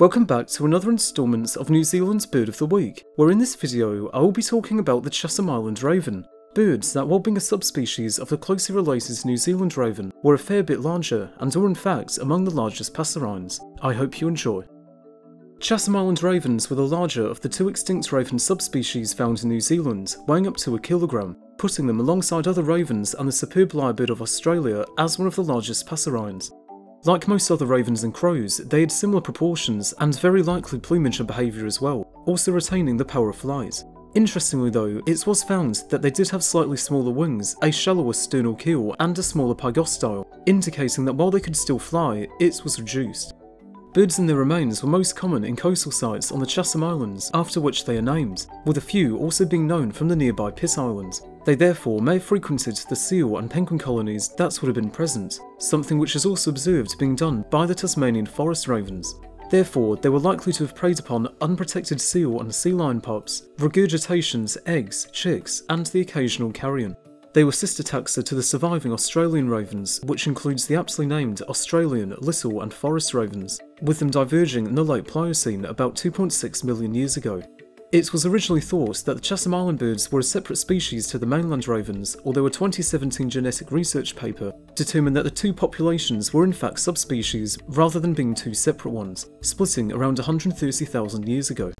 Welcome back to another instalment of New Zealand's Bird of the Week, where in this video I will be talking about the Chatham Island raven. Birds that, while being a subspecies of the closely related New Zealand raven, were a fair bit larger and are in fact among the largest passerines. I hope you enjoy. Chatham Island ravens were the larger of the two extinct raven subspecies found in New Zealand, weighing up to a kilogram, putting them alongside other ravens and the superb lyrebird of Australia as one of the largest passerines. Like most other ravens and crows, they had similar proportions and very likely plumage and behaviour as well, also retaining the power of flight. Interestingly though, it was found that they did have slightly smaller wings, a shallower sternal keel and a smaller pygostyle, indicating that while they could still fly, it was reduced. Birds and their remains were most common in coastal sites on the Chatham Islands, after which they are named, with a few also being known from the nearby Pitt Islands. They therefore may have frequented the seal and penguin colonies that would have been present, something which is also observed being done by the Tasmanian forest ravens. Therefore, they were likely to have preyed upon unprotected seal and sea lion pups, regurgitations, eggs, chicks, and the occasional carrion. They were sister taxa to the surviving Australian ravens, which includes the aptly named Australian, little, and forest ravens, with them diverging in the late Pliocene about 2.6 million years ago. It was originally thought that the Chatham Island birds were a separate species to the mainland ravens, although a 2017 genetic research paper determined that the two populations were in fact subspecies rather than being two separate ones, splitting around 130,000 years ago.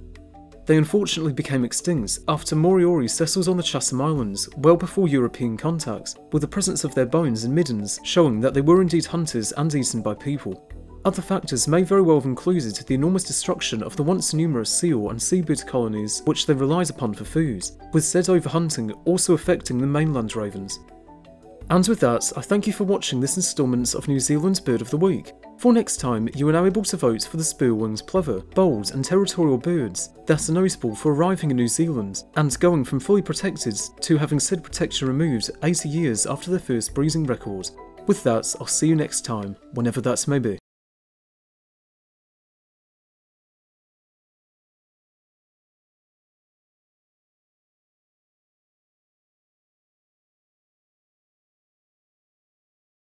They unfortunately became extinct after Moriori settled on the Chatham Islands well before European contacts, with the presence of their bones and middens showing that they were indeed hunters and eaten by people. Other factors may very well have included the enormous destruction of the once numerous seal and seabird colonies which they relied upon for food, with said overhunting also affecting the mainland ravens. And with that, I thank you for watching this instalment of New Zealand's Bird of the Week. For next time, you are now able to vote for the spur-winged plover, bold and territorial birds that are notable for arriving in New Zealand and going from fully protected to having said protection removed 80 years after their first breeding record. With that, I'll see you next time, whenever that may be.